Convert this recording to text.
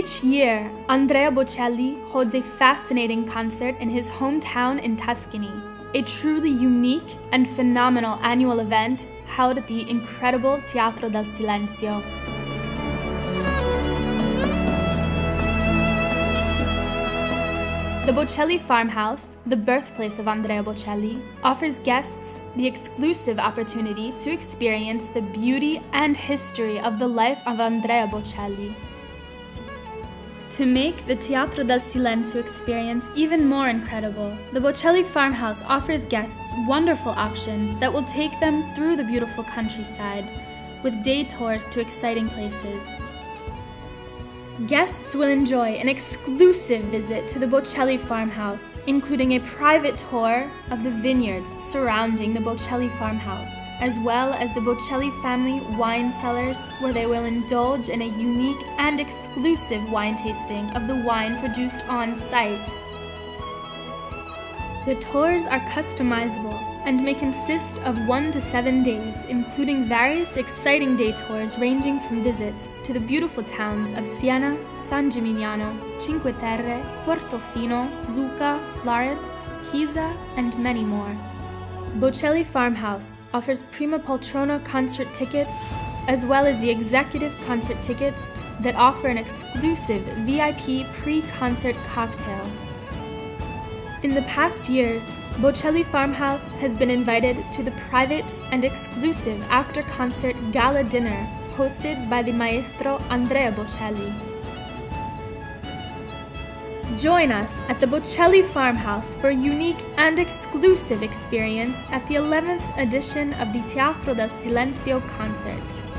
Each year, Andrea Bocelli holds a fascinating concert in his hometown in Tuscany, a truly unique and phenomenal annual event held at the incredible Teatro del Silenzio. The Bocelli Farmhouse, the birthplace of Andrea Bocelli, offers guests the exclusive opportunity to experience the beauty and history of the life of Andrea Bocelli. To make the Teatro del Silenzio experience even more incredible, the Bocelli Farmhouse offers guests wonderful options that will take them through the beautiful countryside, with day tours to exciting places. Guests will enjoy an exclusive visit to the Bocelli farmhouse, including a private tour of the vineyards surrounding the Bocelli farmhouse, as well as the Bocelli family wine cellars, where they will indulge in a unique and exclusive wine tasting of the wine produced on site. The tours are customizable and may consist of one to seven days, including various exciting day tours ranging from visits to the beautiful towns of Siena, San Gimignano, Cinque Terre, Portofino, Lucca, Florence, Pisa, and many more. Bocelli Farmhouse offers prima poltrona concert tickets, as well as the executive concert tickets that offer an exclusive VIP pre concert cocktail. In the past years, Bocelli Farmhouse has been invited to the private and exclusive after concert gala dinner hosted by the maestro Andrea Bocelli. Join us at the Bocelli Farmhouse for a unique and exclusive experience at the 11th edition of the Teatro del Silenzio concert.